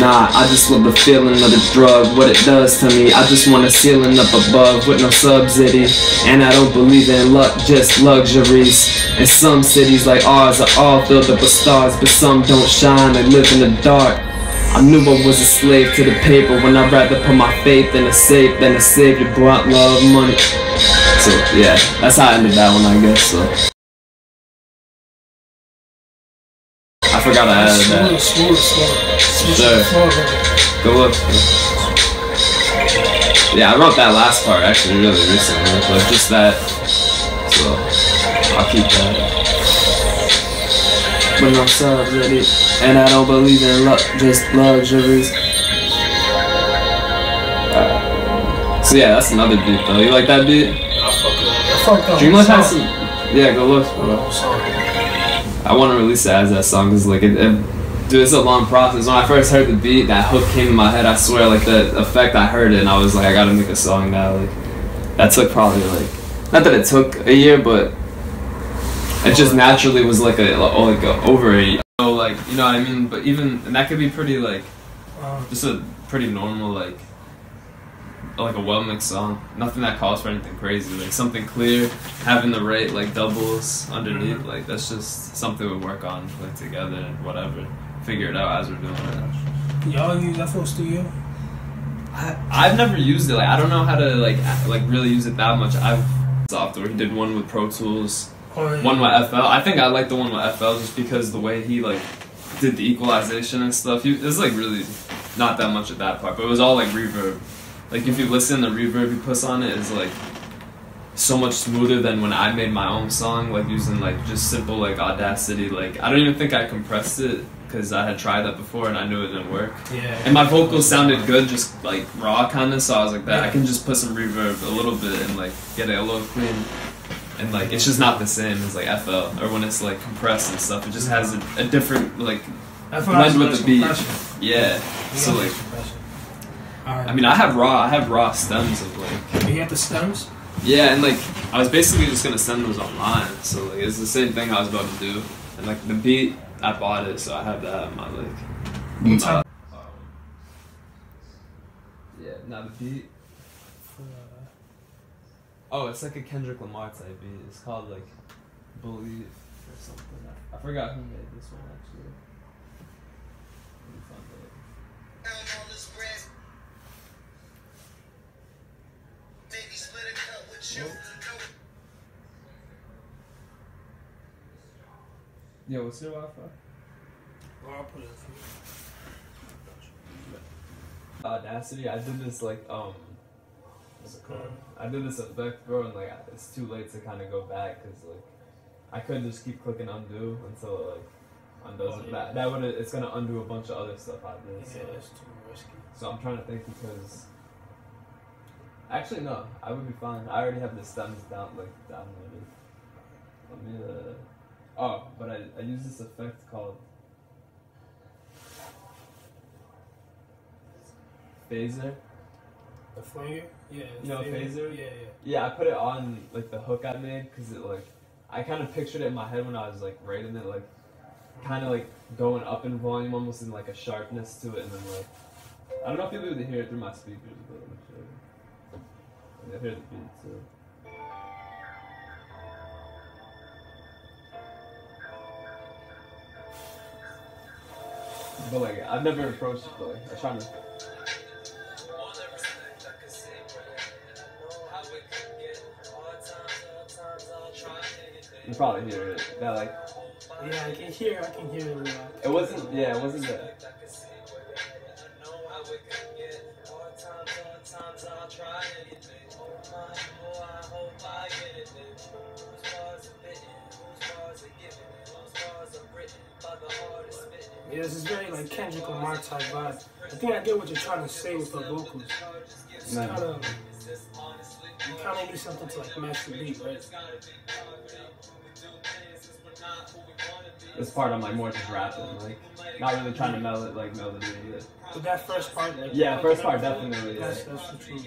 Nah, I just love the feeling of the drug, what it does to me. I just want a ceiling up above with no subsidy. And I don't believe in luck, just luxuries. And some cities like ours are all filled up with stars, but some don't shine, they live in the dark. I knew I was a slave to the paper when I'd rather put my faith in a safe than a savior brought love, money. So yeah, that's how I ended that one, I guess. So. I forgot I added that. slow, slow. Sure. Slow, bro. Go look. Yeah, I wrote that last part actually really recently, but just that. So I'll keep that. But no subsidy, and I don't believe in luck, just luxuries. Alright. So yeah, that's another beat though. You like that beat? I fuck. I fucked up. Dreamless has some. Yeah, go look. bro. Song. I want to release it as that song because like it, it, dude, it's a long process. When I first heard the beat, that hook came in my head. I swear, like the effect, I heard it and I was like, I gotta make a song now. Like that took probably like not that it took a year, but it just naturally was like a oh, like a, over a year. So like you know what I mean. But even and that could be pretty like just a pretty normal like like a well mixed song. Nothing that calls for anything crazy. Like something clear, having the right like doubles underneath. Mm-hmm. Like that's just something we work on like together and whatever. Figure it out as we're doing it. y'all use FL Studio? I, I've never used it. Like I don't know how to like like really use it that much. I've software. He did one with Pro Tools, oh, Or one with FL. I think I like the one with FL just because the way he like did the equalization and stuff. He, it was like really not that much of that part, but it was all like reverb. Like if you listen, the reverb he puts on it is like so much smoother than when I made my own song, like using like just simple like Audacity. Like I don't even think I compressed it because I had tried that before and I knew it didn't work. yeah. And my vocals sounded good, just like raw kind of. So I was like, that I can just put some reverb a little bit and like get it a little clean. And like it's just not the same as like FL or when it's like compressed and stuff. It just has a, a different like blend with the beat. compression. yeah. So like less I mean I have raw I have raw stems of like you have the stems? yeah and like I was basically just gonna send those online. So like it's the same thing I was about to do. And like the beat I bought it so I have that on my like What type? yeah now the beat uh, Oh, it's like a Kendrick Lamar type beat. It's called like Believe or something. I, I forgot who made this one actually. Yo, what's your Wi-Fi? I'll put it you. Audacity. I did this like um, what's it called? I did this effect, bro, and like it's too late to kind of go back because like I couldn't just keep clicking undo until it like undoes Oh, it. yeah. That that would it's gonna undo a bunch of other stuff I did. Yeah, So. that's too risky. So I'm trying to think because actually no, I would be fine. I already have the stems down like downloaded. Let me uh oh, but I, I use this effect called phaser. The flanger? Yeah. You know phaser? Yeah, yeah. Yeah, I put it on like the hook I made because it like I kind of pictured it in my head when I was like writing it like kind of like going up in volume almost in like a sharpness to it and then like I don't know if you'll be able to hear it through my speakers but I'm sure. You'll hear the beat too. But like I've never approached it but like I try to you probably hear it. That like Yeah, I can hear. I can hear it. It wasn't yeah, it wasn't the Yeah, this is very like Kendrick Lamar type vibe. I think I get what you're trying to say with the vocals. It's Yeah. kind of you kind of need something to like match the beat, right? This part I'm like more just rapping, like not really trying to mel it like melody. Yeah. But that first part, like Yeah, first part definitely, yeah. That's that's the truth.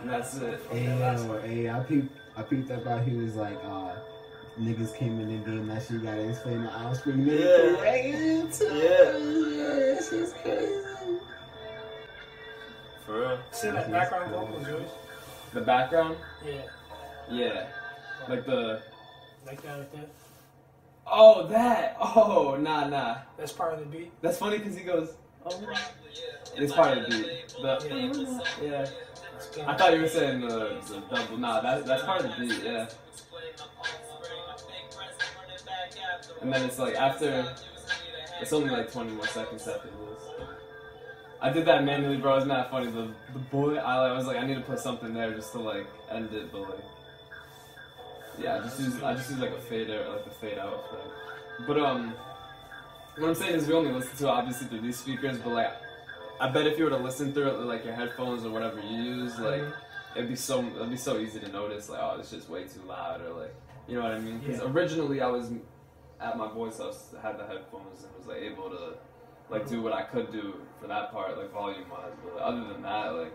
and that. that's it Hey, yo, hey, I peeped, I peeped up out. He was like, uh, niggas came in the game. That shit got to explain the offspring. Yeah. yeah, Yeah. this is crazy. for real See that background vocal is the background Yeah, yeah like the like that right there. oh that oh nah nah That's part of the beat. That's funny because he goes, oh, it's part of the beat. The, yeah. It's good. I thought you were saying the, the double. Nah, that, that's part of the beat, yeah. And then it's like after, it's only like 20 more seconds after this. I did that manually, bro. It's not funny. The the bullet, I, I was like, I need to put something there just to like end it, but like, yeah, I just use I just use like a fade out, like a fade out thing. But um, what I'm saying is we only listen to it obviously through these speakers, but like, I bet if you were to listen through it with like your headphones or whatever you use, like, it'd be so it'd be so easy to notice like, oh, it's just way too loud or like, you know what I mean? Because Yeah. originally I was at my voice house, had the headphones and was like able to like do what I could do for that part, like volume wise. But other than that, like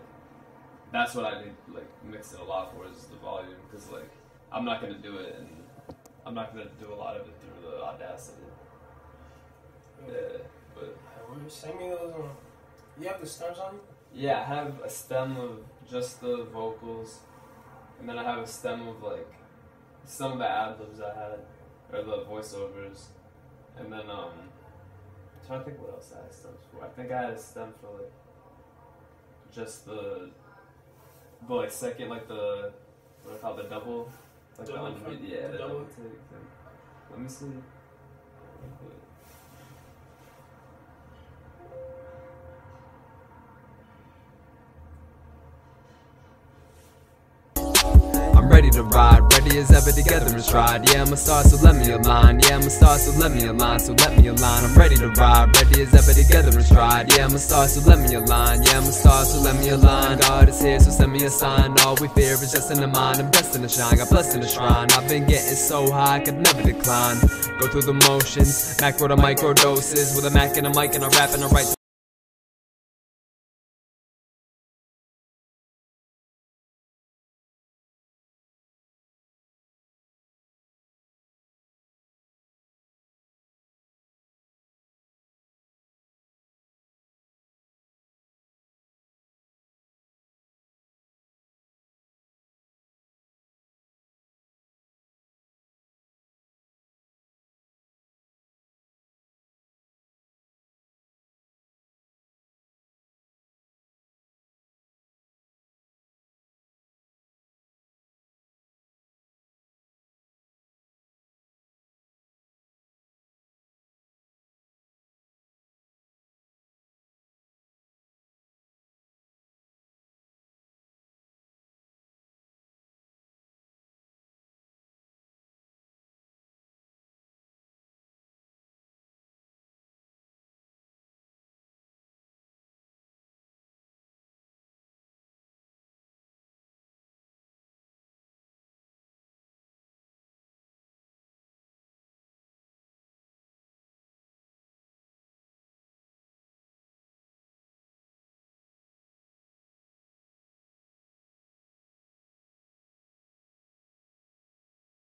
that's what I need like mix it a lot for is the volume because like I'm not gonna do it and I'm not gonna do a lot of it through the Audacity. Yeah, but Send me those. Um, you have the stems on you? yeah, I have a stem of just the vocals, and then I have a stem of like some of the ad libs I had or the voiceovers, and then um. I'm trying to think what else I had stems for. I think I had a stem for like just the the like second like the what do I call the double like Double the front- underbeat yeah the the double. double take thing. Let me see. Ready to ride, ready as ever together and stride. Yeah, I'm a star, so let me align. Yeah, I'm a star, so let me align. So let me align. I'm ready to ride, ready as ever together and stride. Yeah, I'm a star, so let me align. Yeah, I'm a star, so let me align. God is here, so send me a sign. All we fear is just in the mind. I'm destined to shine, got blessed in the shrine. I've been getting so high, I could never decline. Go through the motions, macro to micro doses. With a Mac and a mic and a rap and I write